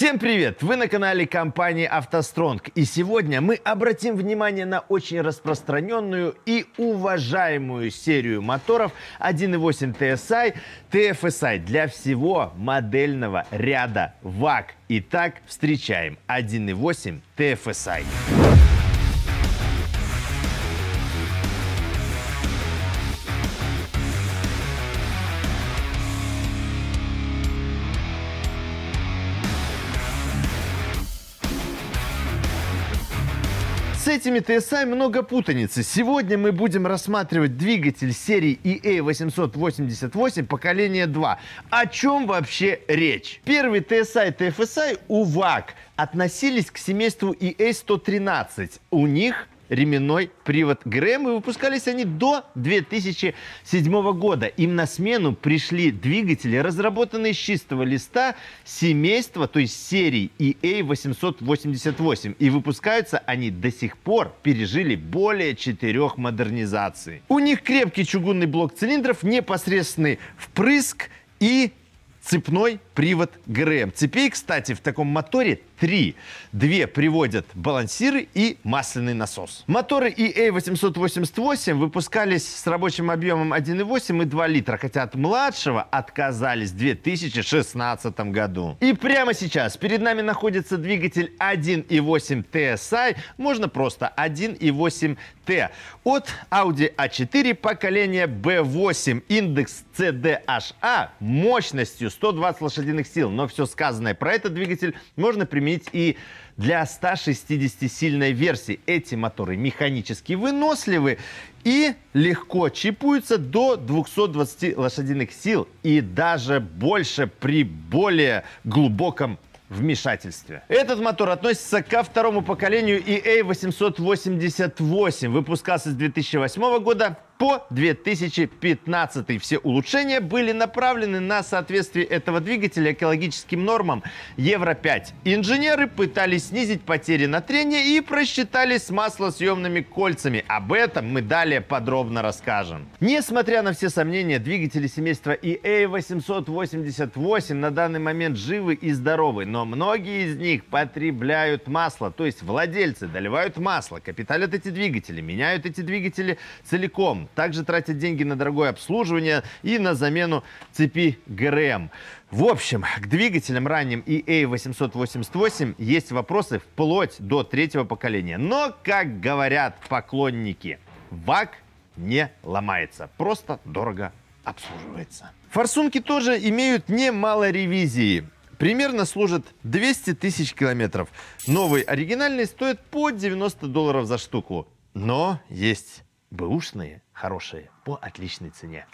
Всем привет! Вы на канале компании «АвтоСтронг». И сегодня мы обратим внимание на очень распространенную и уважаемую серию моторов 1.8 TSI, TFSI для всего модельного ряда ВАГ. Итак, встречаем 1.8 TFSI. С этими TSI много путаницы. Сегодня мы будем рассматривать двигатель серии EA888 поколения 2. О чем вообще речь? Первый TSI TFSI у ВАГ относились к семейству EA113. У них ременной привод ГРМ, и выпускались они до 2007 года. Им на смену пришли двигатели, разработанные с чистого листа семейства, то есть серии EA888. И выпускаются они до сих пор, пережили более четырех модернизаций. У них крепкий чугунный блок цилиндров, непосредственный впрыск и цепной привод ГРМ. Цепей, кстати, в таком моторе три. Две приводят балансиры и масляный насос. Моторы EA888 выпускались с рабочим объемом 1,8 и 2 литра, хотя от младшего отказались в 2016 году. И прямо сейчас перед нами находится двигатель 1,8 TSI, можно просто 1,8T от Audi A4 поколения B8, индекс CDHA мощностью 120 лошадиных сил. Но все сказанное про этот двигатель можно применить и для 160-сильной версии. Эти моторы механически выносливы и легко чипуются до 220 лошадиных сил и даже больше при более глубоком вмешательстве. Этот мотор относится ко второму поколению EA888. Выпускался с 2008 года по 2015. Все улучшения были направлены на соответствие этого двигателя экологическим нормам Евро-5. Инженеры пытались снизить потери на трение и просчитали с маслосъемными кольцами. Об этом мы далее подробно расскажем. Несмотря на все сомнения, двигатели семейства EA888 на данный момент живы и здоровы, но многие из них потребляют масло, то есть владельцы доливают масло, капиталят эти двигатели, меняют эти двигатели целиком также тратят деньги на дорогое обслуживание и на замену цепи ГРМ. В общем, к двигателям ранним EA888 есть вопросы вплоть до третьего поколения. Но, как говорят поклонники, ВАГ не ломается, просто дорого обслуживается. Форсунки тоже имеют немало ревизии. Примерно служат 200 тысяч километров. Новые оригинальные стоят по 90 долларов за штуку. Но есть бэушные хорошие по отличной цене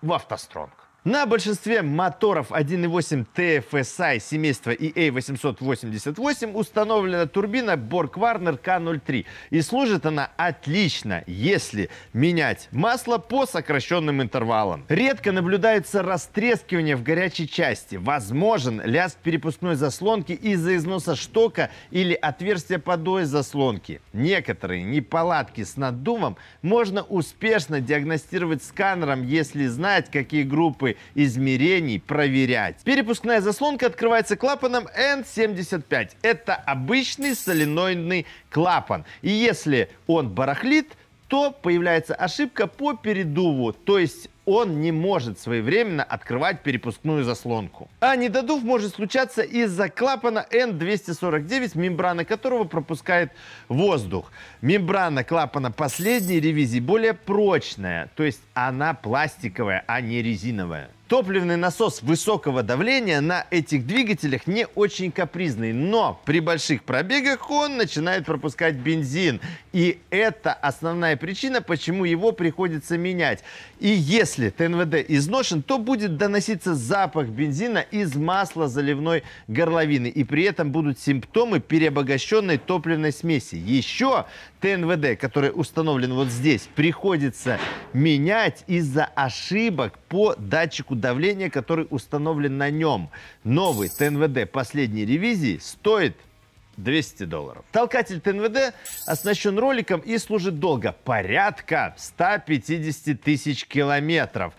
в «АвтоСтронг». На большинстве моторов 1.8 TFSI семейства EA888 установлена турбина Borg Warner K03. И служит она отлично, если менять масло по сокращенным интервалам. Редко наблюдается растрескивание в горячей части. Возможен лязг перепускной заслонки из-за износа штока или отверстия подоя заслонки. Некоторые неполадки с наддувом можно успешно диагностировать сканером, если знать, какие группы измерений проверять. Перепускная заслонка открывается клапаном N75. Это обычный соленоидный клапан. И если он барахлит, то появляется ошибка по передуву, то есть он не может своевременно открывать перепускную заслонку. А недодув может случаться из-за клапана N249, мембрана которого пропускает воздух. Мембрана клапана последней ревизии более прочная, то есть она пластиковая, а не резиновая. Топливный насос высокого давления на этих двигателях не очень капризный, но при больших пробегах он начинает пропускать бензин. И это основная причина, почему его приходится менять. И если ТНВД изношен, то будет доноситься запах бензина из масла заливной горловины. И при этом будут симптомы переобогащенной топливной смеси. Еще ТНВД, который установлен вот здесь, приходится менять из-за ошибок по датчику давления, который установлен на нем. Новый ТНВД последней ревизии стоит 200 долларов. Толкатель ТНВД оснащен роликом и служит долго, порядка 150 тысяч километров.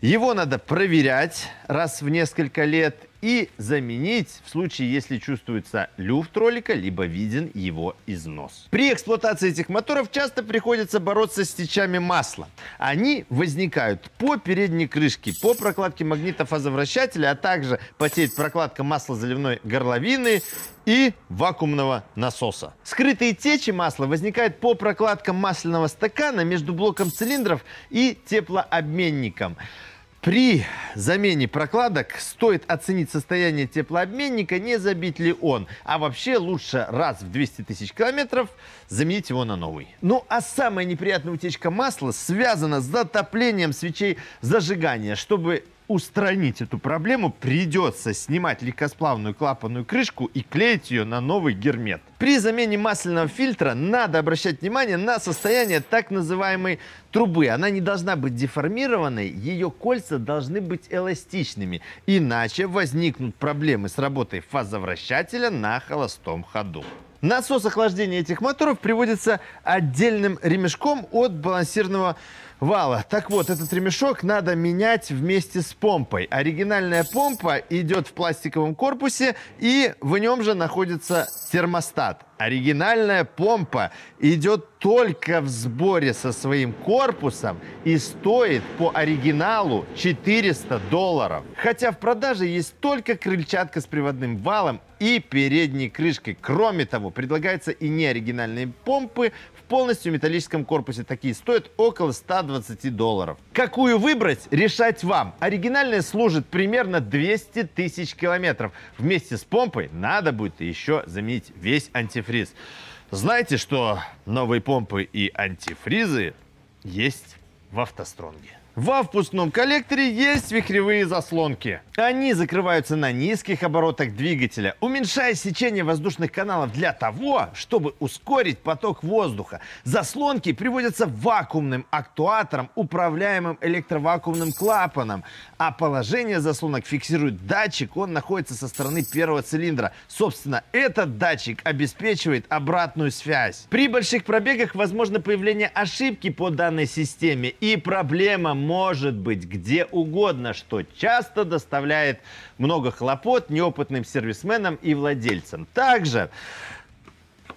Его надо проверять раз в несколько лет и заменить в случае, если чувствуется люфт ролика, либо виден его износ. При эксплуатации этих моторов часто приходится бороться с течами масла. Они возникают по передней крышке, по прокладке магнитофазовращателя, а также потеет прокладка маслозаливной горловины и вакуумного насоса. Скрытые течи масла возникают по прокладкам масляного стакана между блоком цилиндров и теплообменником. При замене прокладок стоит оценить состояние теплообменника, не забить ли он. А вообще лучше раз в 200 тысяч километров заменить его на новый. Ну а самая неприятная утечка масла связана с затоплением свечей зажигания. Чтобы устранить эту проблему, придется снимать легкосплавную клапанную крышку и клеить ее на новый гермет. При замене масляного фильтра надо обращать внимание на состояние так называемой трубы. Она не должна быть деформированной, ее кольца должны быть эластичными, иначе возникнут проблемы с работой фазовращателя на холостом ходу. Насос охлаждения этих моторов приводится отдельным ремешком от балансирного вала. Так вот, этот ремешок надо менять вместе с помпой. Оригинальная помпа идет в пластиковом корпусе, и в нем же находится термостат. Оригинальная помпа идет только в сборе со своим корпусом и стоит по оригиналу 400 долларов. Хотя в продаже есть только крыльчатка с приводным валом и передней крышкой. Кроме того, предлагаются и неоригинальные помпы полностью металлическом корпусе. Такие стоят около 120 долларов. Какую выбрать, решать вам. Оригинальная служит примерно 200 тысяч километров. Вместе с помпой надо будет еще заменить весь антифриз. Знаете, что новые помпы и антифризы есть в автостронге. Во впускном коллекторе есть вихревые заслонки. Они закрываются на низких оборотах двигателя, уменьшая сечение воздушных каналов для того, чтобы ускорить поток воздуха. Заслонки приводятся вакуумным актуатором, управляемым электровакуумным клапаном. А положение заслонок фиксирует датчик, он находится со стороны первого цилиндра. Собственно, этот датчик обеспечивает обратную связь. При больших пробегах возможно появление ошибки по данной системе и проблема может быть где угодно, что часто доставляет много хлопот неопытным сервисменам и владельцам. Также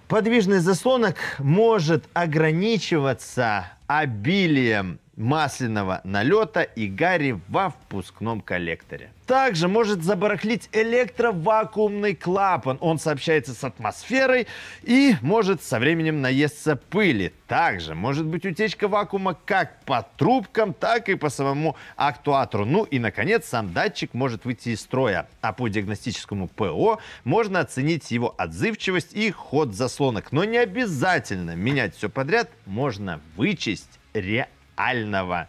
подвижный заслонок может ограничиваться обилием масляного налета и гари во впускном коллекторе. Также может забарахлить электровакуумный клапан. Он сообщается с атмосферой и может со временем наесться пыли. Также может быть утечка вакуума как по трубкам, так и по самому актуатору. Ну и, наконец, сам датчик может выйти из строя. А по диагностическому ПО можно оценить его отзывчивость и ход заслонок. Но не обязательно менять все подряд. Можно вычесть реально реального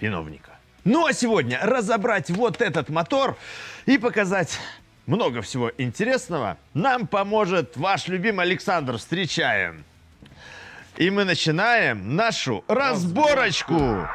виновника. Ну а сегодня разобрать вот этот мотор и показать много всего интересного нам поможет ваш любимый Александр. Встречаем! И мы начинаем нашу разборочку.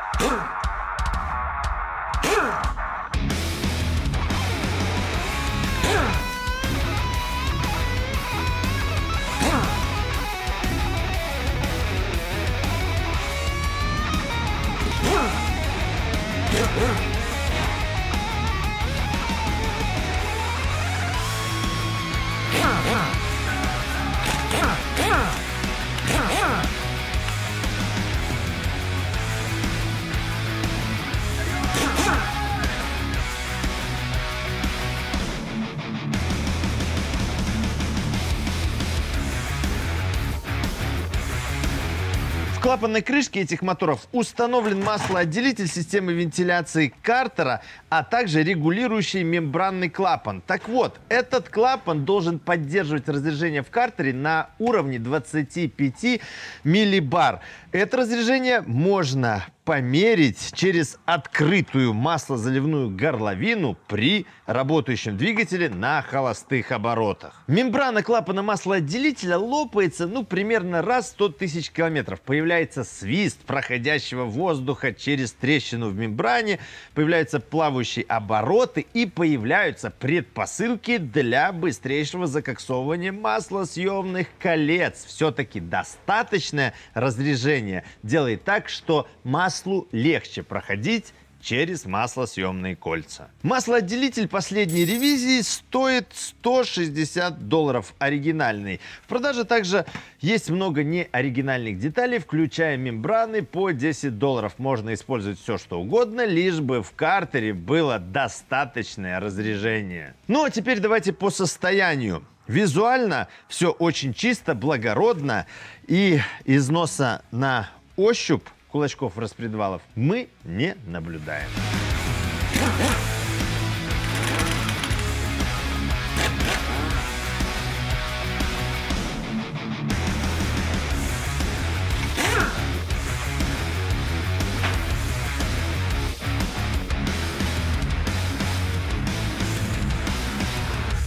Клапанной крышке этих моторов установлен маслоотделитель системы вентиляции Картера, а также регулирующий мембранный клапан. Так вот, этот клапан должен поддерживать разрежение в картере на уровне 25 миллибар. Это разрежение можно померить через открытую маслозаливную горловину при работающем двигателе на холостых оборотах. Мембрана клапана маслоотделителя лопается ну примерно раз в 100 тысяч километров. Появляется свист проходящего воздуха через трещину в мембране, появляются плавающие обороты и появляются предпосылки для быстрейшего закоксовывания маслосъемных колец. Все-таки достаточное разрежение делает так, что масло маслу легче проходить через маслосъемные кольца. Маслоотделитель последней ревизии стоит 160 долларов оригинальный. В продаже также есть много неоригинальных деталей, включая мембраны по 10 долларов. Можно использовать все, что угодно, лишь бы в картере было достаточное разрежение. Ну а теперь давайте по состоянию. Визуально все очень чисто, благородно и износа на ощупь кулачков распредвалов мы не наблюдаем.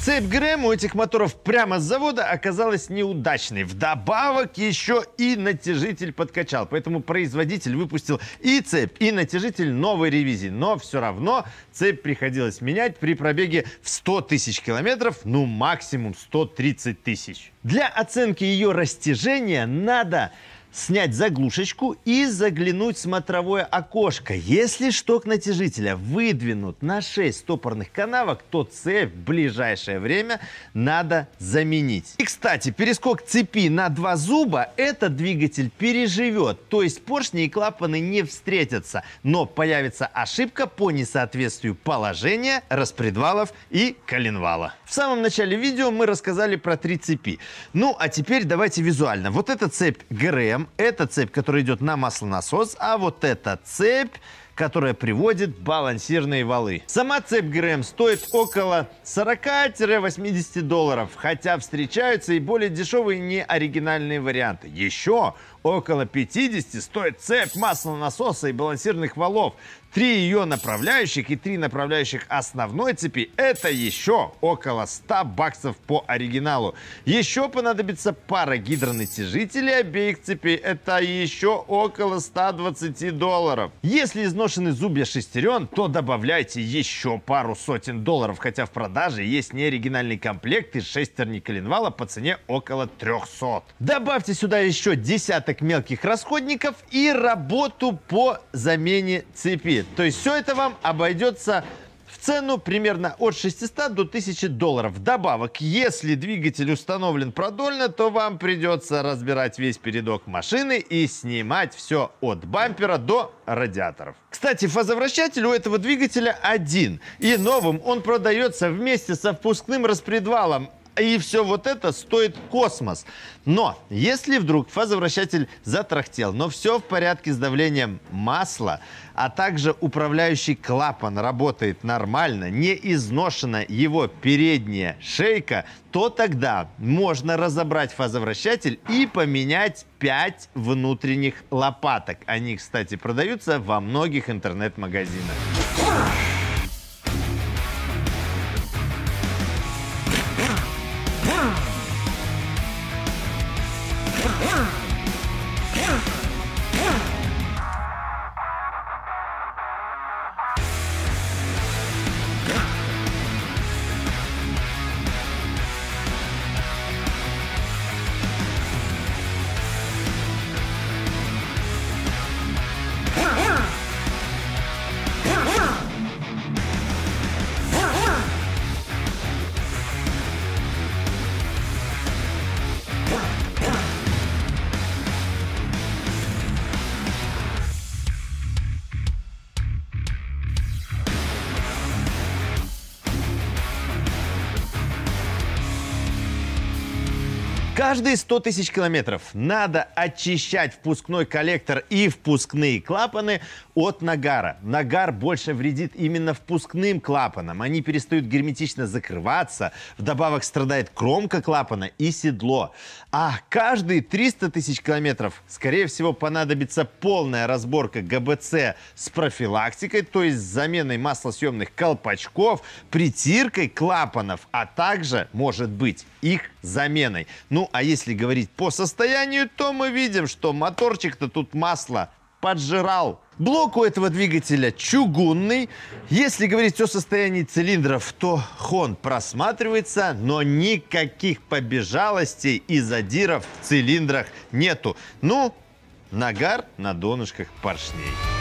Цепь ГРМ у этих моторов прямо с завода оказалась неудачной. Вдобавок еще и натяжитель подкачал. Поэтому производитель выпустил и цепь, и натяжитель новой ревизии. Но все равно цепь приходилось менять при пробеге в 100 тысяч километров, ну максимум 130 тысяч. Для оценки ее растяжения надо снять заглушечку и заглянуть в смотровое окошко. Если шток натяжителя выдвинут на 6 стопорных канавок, то цепь в ближайшее время надо заменить. И, кстати, перескок цепи на два зуба этот двигатель переживет. То есть поршни и клапаны не встретятся, но появится ошибка по несоответствию положения распредвалов и коленвала. В самом начале видео мы рассказали про три цепи. Ну, а теперь давайте визуально. Вот эта цепь ГРМ, это цепь, которая идет на маслонасос, а вот эта цепь которая приводит балансирные валы. Сама цепь ГРМ стоит около 40-80 долларов, хотя встречаются и более дешевые неоригинальные варианты. Еще около 50 стоит цепь маслонасоса и балансирных валов. Три ее направляющих и три направляющих основной цепи – это еще около 100 баксов по оригиналу. Еще понадобится пара гидронатяжителей обеих цепей – это еще около 120 долларов. Если изношены зубья шестерен, то добавляйте еще пару сотен долларов, хотя в продаже есть неоригинальный комплект из шестерни коленвала по цене около 300. Добавьте сюда еще десяток мелких расходников и работу по замене цепи. То есть все это вам обойдется в цену примерно от 600 до 1000 долларов. Вдобавок, если двигатель установлен продольно, то вам придется разбирать весь передок машины и снимать все от бампера до радиаторов. Кстати, фазовращатель у этого двигателя один. И новым он продается вместе со впускным распредвалом и все вот это стоит космос. Но если вдруг фазовращатель затрахтел, но все в порядке с давлением масла, а также управляющий клапан работает нормально, не изношена его передняя шейка, то тогда можно разобрать фазовращатель и поменять 5 внутренних лопаток. Они, кстати, продаются во многих интернет-магазинах. Каждые 100 тысяч километров надо очищать впускной коллектор и впускные клапаны от нагара. Нагар больше вредит именно впускным клапанам. Они перестают герметично закрываться. Вдобавок страдает кромка клапана и седло. А каждые 300 тысяч километров, скорее всего, понадобится полная разборка ГБЦ с профилактикой, то есть с заменой маслосъемных колпачков, притиркой клапанов, а также, может быть, их заменой. Ну, а если говорить по состоянию, то мы видим, что моторчик-то тут масло поджирал. Блок у этого двигателя чугунный. Если говорить о состоянии цилиндров, то хон просматривается, но никаких побежалостей и задиров в цилиндрах нету. Ну, нагар на донышках поршней.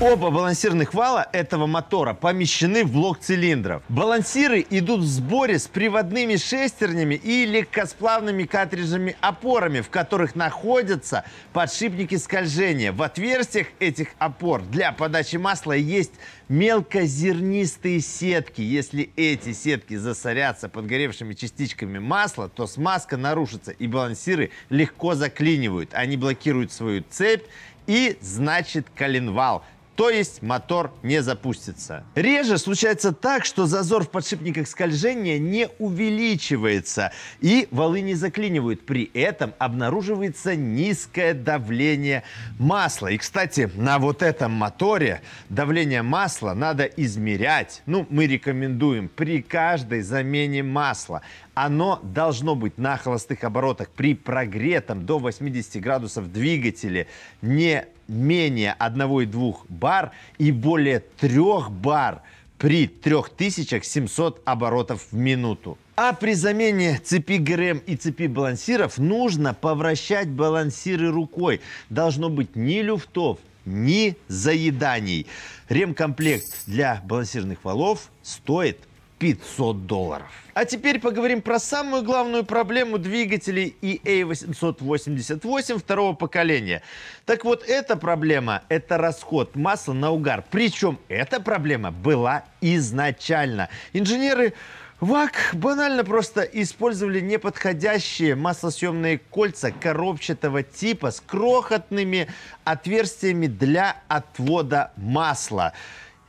Оба балансирных вала этого мотора помещены в блок цилиндров. Балансиры идут в сборе с приводными шестернями и легкосплавными картриджами опорами, в которых находятся подшипники скольжения. В отверстиях этих опор для подачи масла есть мелкозернистые сетки. Если эти сетки засорятся подгоревшими частичками масла, то смазка нарушится и балансиры легко заклинивают. Они блокируют свою цепь и, значит, коленвал то есть мотор не запустится. Реже случается так, что зазор в подшипниках скольжения не увеличивается и валы не заклинивают. При этом обнаруживается низкое давление масла. И, кстати, на вот этом моторе давление масла надо измерять. Ну, мы рекомендуем при каждой замене масла. Оно должно быть на холостых оборотах при прогретом до 80 градусов двигателе не менее 1,2 бар и более 3 бар при 3700 оборотов в минуту. А при замене цепи ГРМ и цепи балансиров нужно повращать балансиры рукой. Должно быть ни люфтов, ни заеданий. Ремкомплект для балансирных валов стоит 500 долларов. А теперь поговорим про самую главную проблему двигателей EA888 второго поколения. Так вот, эта проблема – это расход масла на угар. Причем эта проблема была изначально. Инженеры ВАК банально просто использовали неподходящие маслосъемные кольца коробчатого типа с крохотными отверстиями для отвода масла.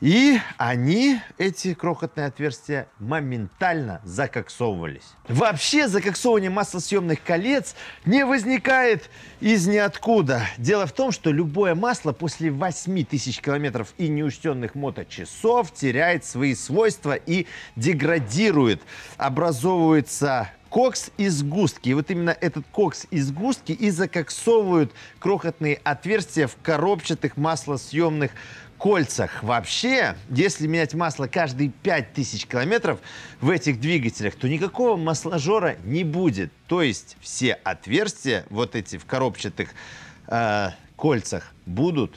И они, эти крохотные отверстия, моментально закоксовывались. Вообще закоксовывание маслосъемных колец не возникает из ниоткуда. Дело в том, что любое масло после 8 тысяч километров и неучтенных моточасов теряет свои свойства и деградирует. Образовывается кокс и сгустки. И вот именно этот кокс и сгустки и закоксовывают крохотные отверстия в коробчатых маслосъемных кольцах. Вообще, если менять масло каждые 5000 километров в этих двигателях, то никакого масложора не будет. То есть все отверстия, вот эти в коробчатых э, кольцах, будут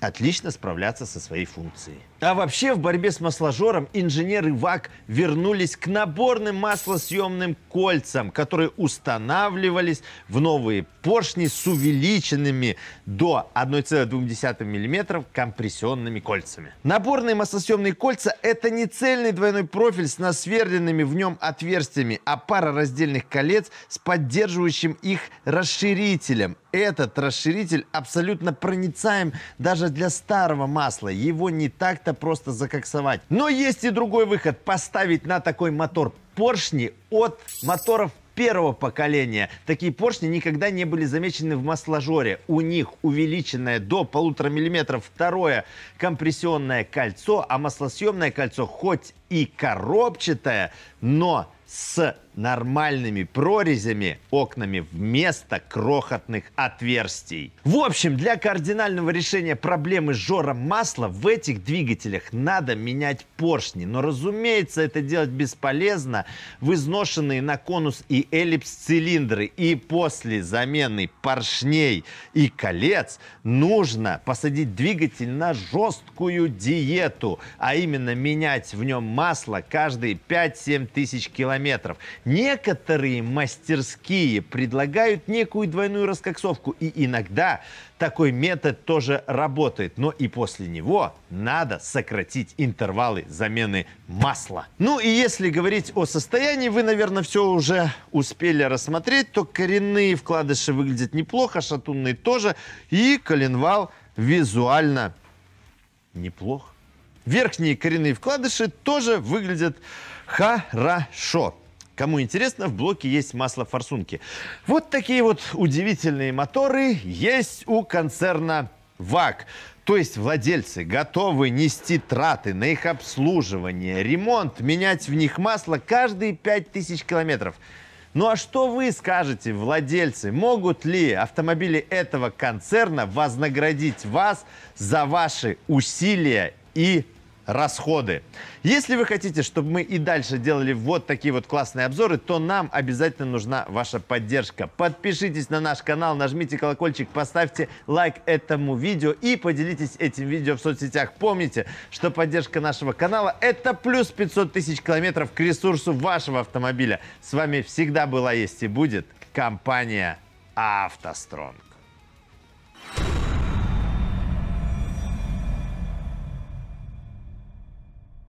отлично справляться со своей функцией. А вообще в борьбе с масложором инженеры ВАК вернулись к наборным маслосъемным кольцам, которые устанавливались в новые поршни с увеличенными до 1,2 мм компрессионными кольцами. Наборные маслосъемные кольца – это не цельный двойной профиль с насверленными в нем отверстиями, а пара раздельных колец с поддерживающим их расширителем. Этот расширитель абсолютно проницаем даже для старого масла. Его не так-то просто закоксовать. Но есть и другой выход. Поставить на такой мотор поршни от моторов первого поколения. Такие поршни никогда не были замечены в масложоре. У них увеличенное до полутора миллиметров второе компрессионное кольцо, а маслосъемное кольцо хоть и коробчатое, но с нормальными прорезями, окнами вместо крохотных отверстий. В общем, для кардинального решения проблемы жора масла в этих двигателях надо менять поршни. Но, разумеется, это делать бесполезно в изношенные на конус и эллипс цилиндры. И после замены поршней и колец нужно посадить двигатель на жесткую диету, а именно менять в нем масло каждые 5-7 тысяч километров. Некоторые мастерские предлагают некую двойную раскоксовку, и иногда такой метод тоже работает. Но и после него надо сократить интервалы замены масла. Ну и если говорить о состоянии, вы, наверное, все уже успели рассмотреть, то коренные вкладыши выглядят неплохо, шатунные тоже, и коленвал визуально неплохо. Верхние коренные вкладыши тоже выглядят хорошо. Кому интересно, в блоке есть масло форсунки. Вот такие вот удивительные моторы есть у концерна ВАК. То есть владельцы готовы нести траты на их обслуживание, ремонт, менять в них масло каждые 5000 километров. Ну а что вы скажете, владельцы? Могут ли автомобили этого концерна вознаградить вас за ваши усилия и расходы. Если вы хотите, чтобы мы и дальше делали вот такие вот классные обзоры, то нам обязательно нужна ваша поддержка. Подпишитесь на наш канал, нажмите колокольчик, поставьте лайк этому видео и поделитесь этим видео в соцсетях. Помните, что поддержка нашего канала – это плюс 500 тысяч километров к ресурсу вашего автомобиля. С вами всегда была, есть и будет компания «АвтоСтронг».